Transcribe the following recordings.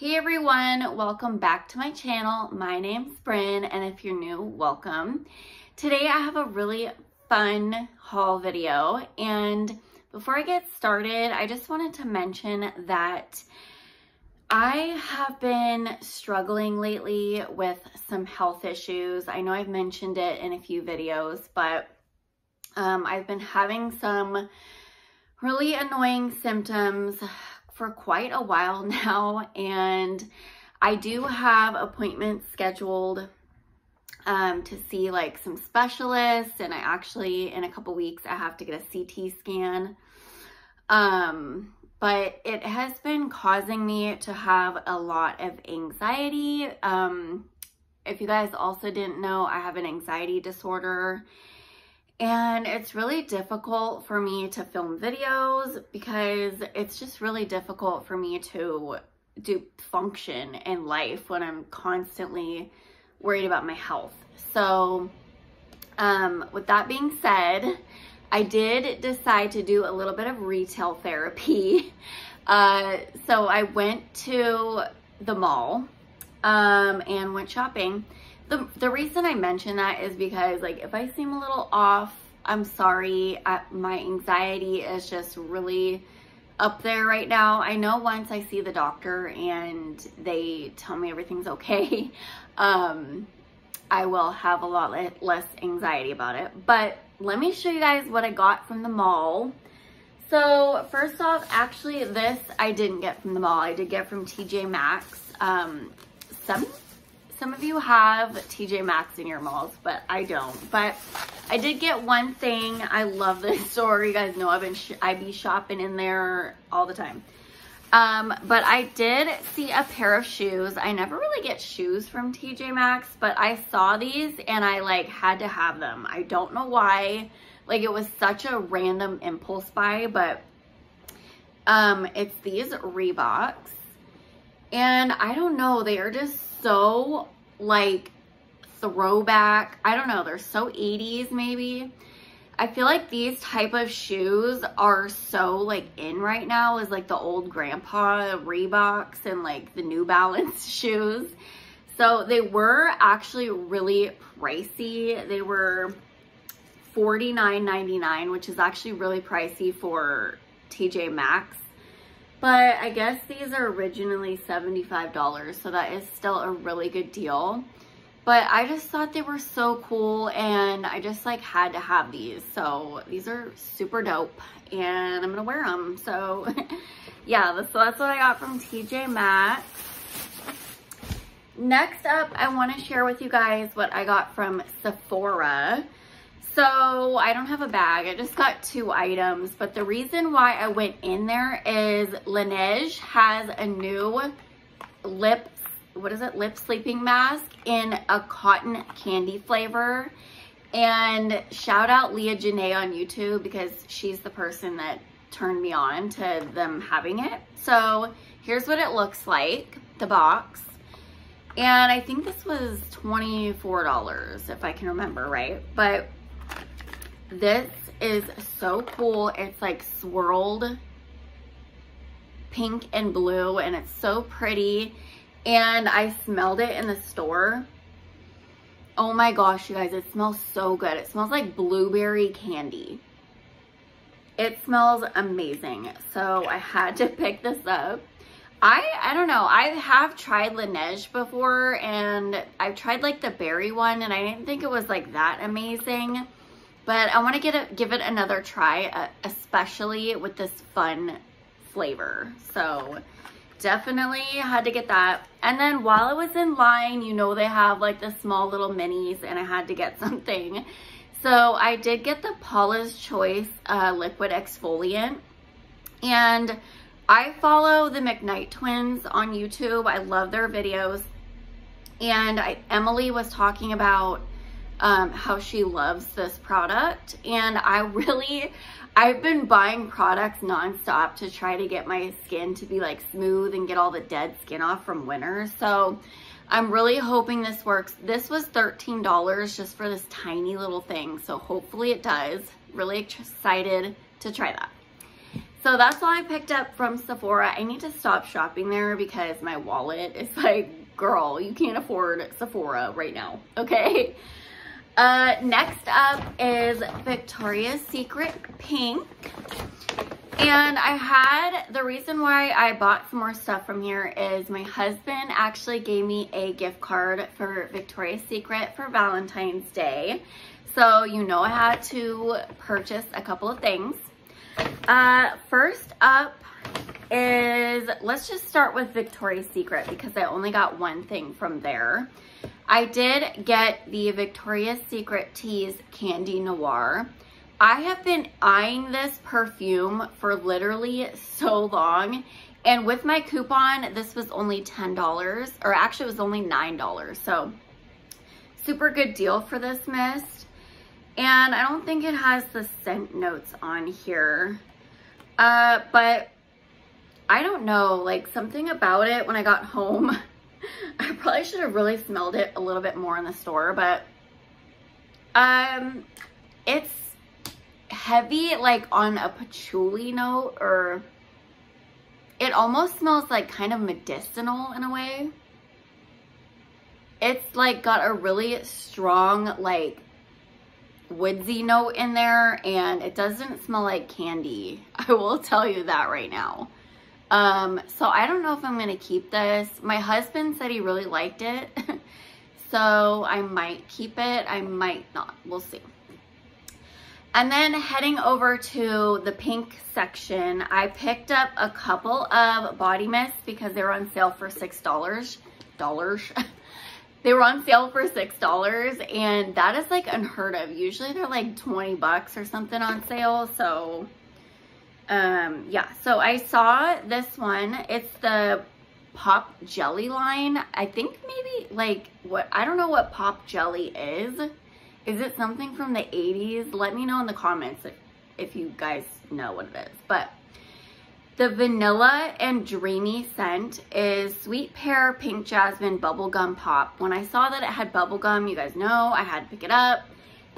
Hey everyone, welcome back to my channel. My name's Bryn and if you're new, welcome. Today I have a really fun haul video and before I get started, I just wanted to mention that I have been struggling lately with some health issues. I know I've mentioned it in a few videos, but um, I've been having some really annoying symptoms for quite a while now and I do have appointments scheduled um, to see like some specialists and I actually in a couple weeks I have to get a CT scan. Um, but it has been causing me to have a lot of anxiety. Um, if you guys also didn't know, I have an anxiety disorder and it's really difficult for me to film videos because it's just really difficult for me to do function in life when I'm constantly worried about my health. So um, with that being said, I did decide to do a little bit of retail therapy. Uh, so I went to the mall um, and went shopping the, the reason I mention that is because like if I seem a little off, I'm sorry. I, my anxiety is just really up there right now. I know once I see the doctor and they tell me everything's okay, um, I will have a lot less anxiety about it. But let me show you guys what I got from the mall. So first off, actually this I didn't get from the mall. I did get from TJ Maxx. Um, some some of you have TJ Maxx in your malls, but I don't. But I did get one thing. I love this store. You guys know I've been I be shopping in there all the time. Um, but I did see a pair of shoes. I never really get shoes from TJ Maxx, but I saw these and I like had to have them. I don't know why. Like it was such a random impulse buy, but um, it's these Reeboks. And I don't know, they are just so like throwback. I don't know, they're so 80s maybe. I feel like these type of shoes are so like in right now is like the old grandpa Reeboks and like the New Balance shoes. So they were actually really pricey. They were $49.99, which is actually really pricey for TJ Maxx. But I guess these are originally $75, so that is still a really good deal. But I just thought they were so cool and I just like had to have these. So these are super dope and I'm gonna wear them. So yeah, so that's what I got from TJ Maxx. Next up, I wanna share with you guys what I got from Sephora. So I don't have a bag. I just got two items. But the reason why I went in there is Laneige has a new lip, what is it? Lip sleeping mask in a cotton candy flavor. And shout out Leah Janae on YouTube because she's the person that turned me on to them having it. So here's what it looks like, the box. And I think this was $24 if I can remember right. But this is so cool. It's like swirled pink and blue and it's so pretty. And I smelled it in the store. Oh my gosh, you guys, it smells so good. It smells like blueberry candy. It smells amazing. So I had to pick this up. I, I don't know. I have tried Laneige before and I've tried like the berry one and I didn't think it was like that amazing. But I want to get it, give it another try, uh, especially with this fun flavor. So definitely had to get that. And then while I was in line, you know they have like the small little minis and I had to get something. So I did get the Paula's Choice uh, Liquid Exfoliant. And I follow the McKnight twins on YouTube. I love their videos. And I, Emily was talking about um, how she loves this product. And I really, I've been buying products nonstop to try to get my skin to be like smooth and get all the dead skin off from winter. So I'm really hoping this works. This was $13 just for this tiny little thing. So hopefully it does. Really excited to try that. So that's all I picked up from Sephora. I need to stop shopping there because my wallet is like, girl, you can't afford Sephora right now, okay? Uh, next up is Victoria's Secret Pink. And I had, the reason why I bought some more stuff from here is my husband actually gave me a gift card for Victoria's Secret for Valentine's Day. So you know I had to purchase a couple of things. Uh, first up is, let's just start with Victoria's Secret because I only got one thing from there. I did get the Victoria's Secret Tease Candy Noir. I have been eyeing this perfume for literally so long. And with my coupon, this was only $10, or actually it was only $9. So super good deal for this mist. And I don't think it has the scent notes on here. Uh, but I don't know, like something about it when I got home, I probably should have really smelled it a little bit more in the store, but um, it's heavy like on a patchouli note or it almost smells like kind of medicinal in a way. It's like got a really strong like woodsy note in there and it doesn't smell like candy. I will tell you that right now. Um, so I don't know if I'm going to keep this. My husband said he really liked it. so I might keep it. I might not. We'll see. And then heading over to the pink section, I picked up a couple of body mists because they were on sale for $6. Dollars. they were on sale for $6 and that is like unheard of. Usually they're like 20 bucks or something on sale. So um, yeah, so I saw this one. It's the Pop Jelly line. I think maybe like what, I don't know what Pop Jelly is. Is it something from the 80s? Let me know in the comments if, if you guys know what it is. But the vanilla and dreamy scent is Sweet Pear Pink Jasmine Bubblegum Pop. When I saw that it had bubblegum, you guys know, I had to pick it up.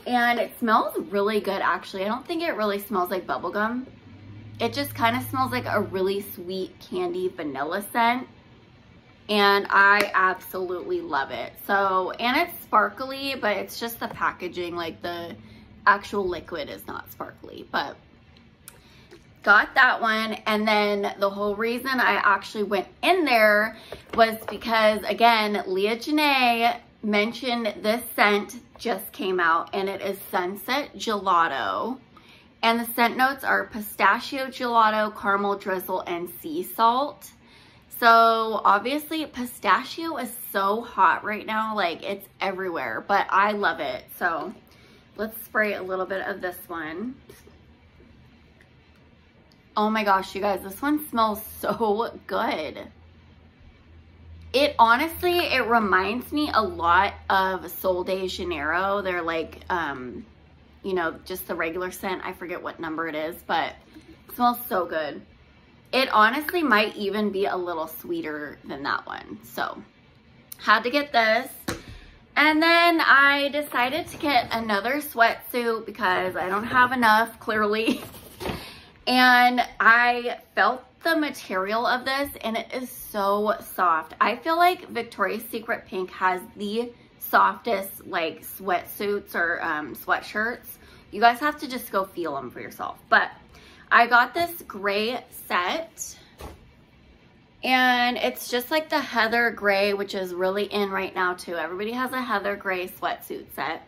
And it smells really good, actually. I don't think it really smells like bubblegum. It just kind of smells like a really sweet candy vanilla scent and I absolutely love it. So, and it's sparkly, but it's just the packaging, like the actual liquid is not sparkly, but got that one. And then the whole reason I actually went in there was because again, Leah Janae mentioned this scent just came out and it is Sunset Gelato. And the scent notes are pistachio gelato, caramel drizzle, and sea salt. So obviously pistachio is so hot right now, like it's everywhere, but I love it. So let's spray a little bit of this one. Oh my gosh, you guys, this one smells so good. It honestly, it reminds me a lot of Sol de Janeiro. They're like, um, you know, just the regular scent. I forget what number it is, but it smells so good. It honestly might even be a little sweeter than that one. So had to get this. And then I decided to get another sweatsuit because I don't have enough clearly. and I felt the material of this and it is so soft. I feel like Victoria's Secret Pink has the softest like sweatsuits or um, sweatshirts. You guys have to just go feel them for yourself. But I got this gray set and it's just like the heather gray, which is really in right now too. Everybody has a heather gray sweatsuit set.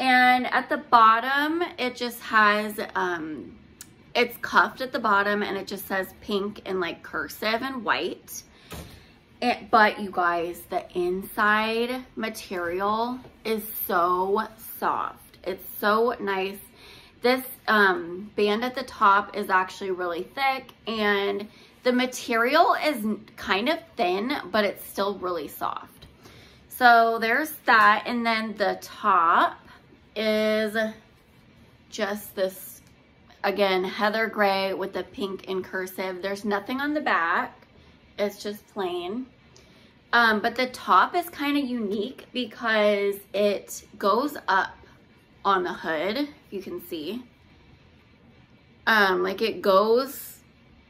And at the bottom, it just has, um, it's cuffed at the bottom and it just says pink and like cursive and white. It, but you guys, the inside material is so soft. It's so nice this um, band at the top is actually really thick and the material is kind of thin, but it's still really soft. So there's that. And then the top is just this, again, heather gray with the pink in cursive. There's nothing on the back. It's just plain. Um, but the top is kind of unique because it goes up on the hood, you can see. Um, like it goes,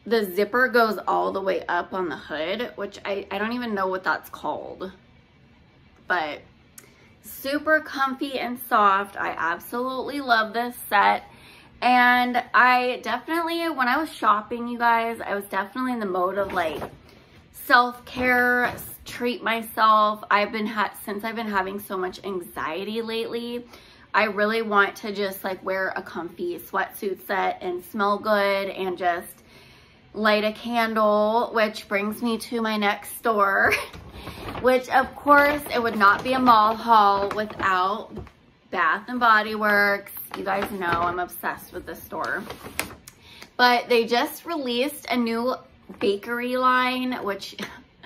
the zipper goes all the way up on the hood, which I, I don't even know what that's called. But super comfy and soft. I absolutely love this set. And I definitely, when I was shopping, you guys, I was definitely in the mode of like self-care, treat myself. I've been, had since I've been having so much anxiety lately, I really want to just like wear a comfy sweatsuit set and smell good and just light a candle, which brings me to my next store, which of course it would not be a mall haul without Bath and Body Works. You guys know I'm obsessed with this store. But they just released a new bakery line, which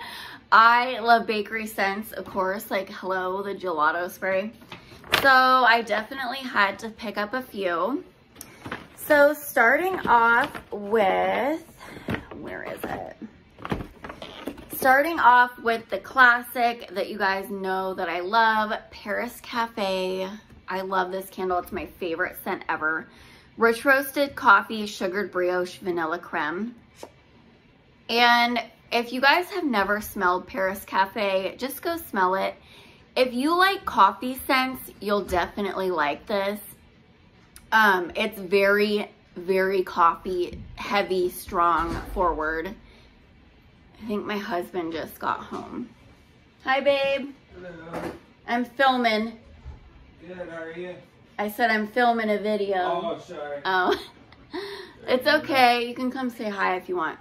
I love bakery scents, of course, like hello, the gelato spray. So I definitely had to pick up a few. So starting off with, where is it? Starting off with the classic that you guys know that I love, Paris Cafe. I love this candle. It's my favorite scent ever. Rich roasted coffee, sugared brioche, vanilla creme. And if you guys have never smelled Paris Cafe, just go smell it. If you like coffee scents, you'll definitely like this. Um, it's very, very coffee heavy, strong, forward. I think my husband just got home. Hi, babe. Hello. I'm filming. Good, how are you? I said I'm filming a video. Oh, sorry. Oh, it's okay. You can come say hi if you want.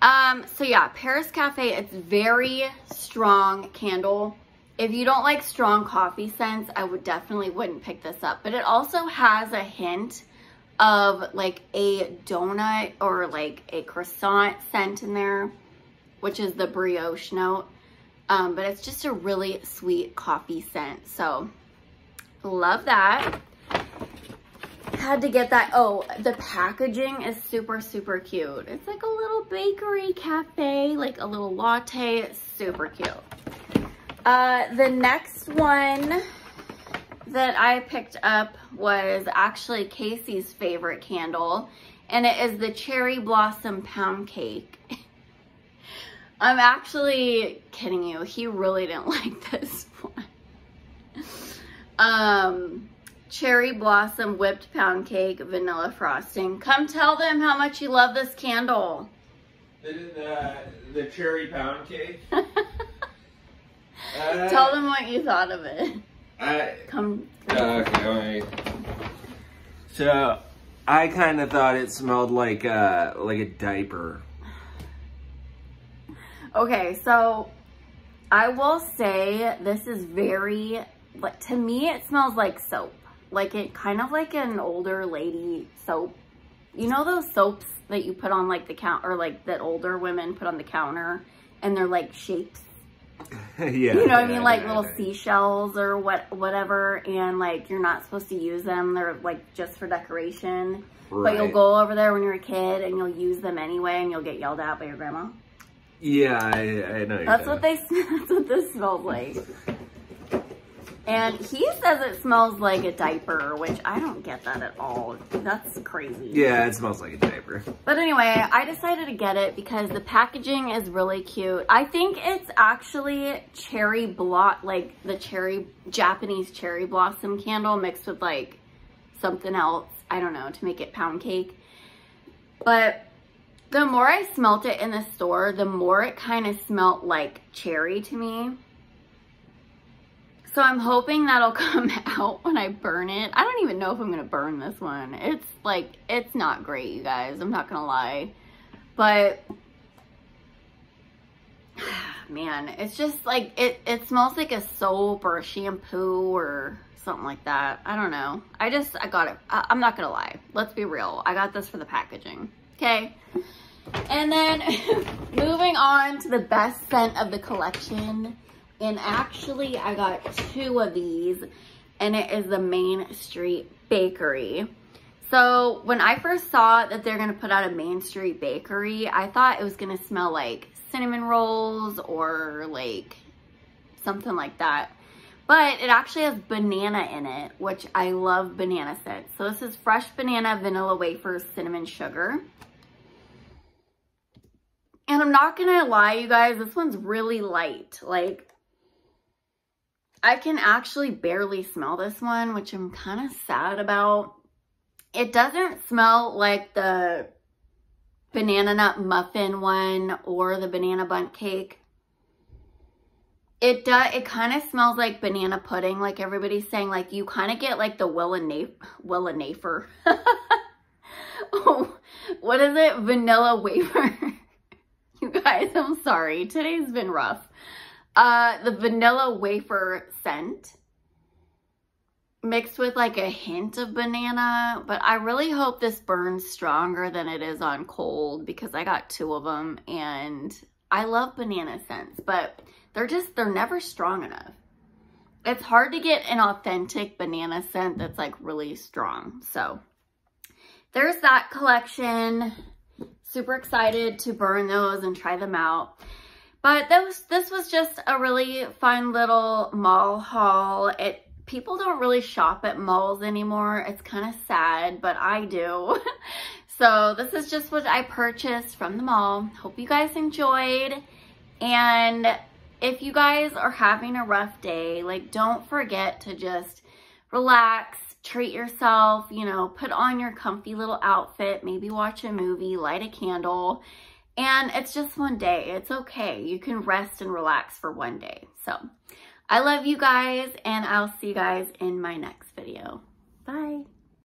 Um, so yeah, Paris Cafe, it's very strong candle. If you don't like strong coffee scents, I would definitely wouldn't pick this up. But it also has a hint of like a donut or like a croissant scent in there, which is the brioche note. Um, but it's just a really sweet coffee scent. So love that. Had to get that. Oh, the packaging is super, super cute. It's like a little bakery cafe, like a little latte. Super cute. Uh, the next one that I picked up was actually Casey's favorite candle, and it is the Cherry Blossom Pound Cake. I'm actually kidding you. He really didn't like this one. Um, Cherry Blossom Whipped Pound Cake, Vanilla Frosting. Come tell them how much you love this candle. The, the, the cherry pound cake. Uh, Tell them what you thought of it. I, Come. uh, okay, wait. So, I kind of thought it smelled like, uh, like a diaper. Okay, so I will say this is very, like to me, it smells like soap. Like it kind of like an older lady soap. You know those soaps that you put on like the count or like that older women put on the counter and they're like shapes yeah. you know what I mean? yeah, Like yeah, little yeah. seashells or what, whatever. And like, you're not supposed to use them. They're like just for decoration. Right. But you'll go over there when you're a kid and you'll use them anyway and you'll get yelled at by your grandma. Yeah, I, I know. That's what they, that's what this smells like. And he says it smells like a diaper, which I don't get that at all. That's crazy. Yeah, it smells like a diaper. But anyway, I decided to get it because the packaging is really cute. I think it's actually cherry blot, like the cherry, Japanese cherry blossom candle mixed with like something else. I don't know, to make it pound cake. But the more I smelt it in the store, the more it kind of smelt like cherry to me. So I'm hoping that'll come out when I burn it. I don't even know if I'm going to burn this one. It's like, it's not great, you guys. I'm not going to lie. But, man, it's just like, it, it smells like a soap or a shampoo or something like that. I don't know. I just, I got it. I, I'm not going to lie. Let's be real. I got this for the packaging. Okay. And then moving on to the best scent of the collection. And actually I got two of these and it is the Main Street Bakery. So when I first saw that they're gonna put out a Main Street Bakery, I thought it was gonna smell like cinnamon rolls or like something like that. but it actually has banana in it, which I love banana scents. So this is fresh banana, vanilla wafers, cinnamon sugar. And I'm not going to lie, you guys, this one's really light. Like, I can actually barely smell this one, which I'm kind of sad about. It doesn't smell like the banana nut muffin one or the banana bundt cake. It does, it kind of smells like banana pudding, like everybody's saying, like you kind of get like the Willa Naf Willa Nafer. oh, what is it? Vanilla wafer. you guys, I'm sorry. Today's been rough. Uh, the vanilla wafer scent mixed with like a hint of banana, but I really hope this burns stronger than it is on cold because I got two of them and I love banana scents, but they're just, they're never strong enough. It's hard to get an authentic banana scent that's like really strong. So there's that collection. Super excited to burn those and try them out. But this, this was just a really fun little mall haul. It People don't really shop at malls anymore. It's kind of sad, but I do. so this is just what I purchased from the mall. Hope you guys enjoyed. And if you guys are having a rough day, like don't forget to just relax, treat yourself, you know, put on your comfy little outfit, maybe watch a movie, light a candle, and it's just one day. It's okay. You can rest and relax for one day. So I love you guys and I'll see you guys in my next video. Bye.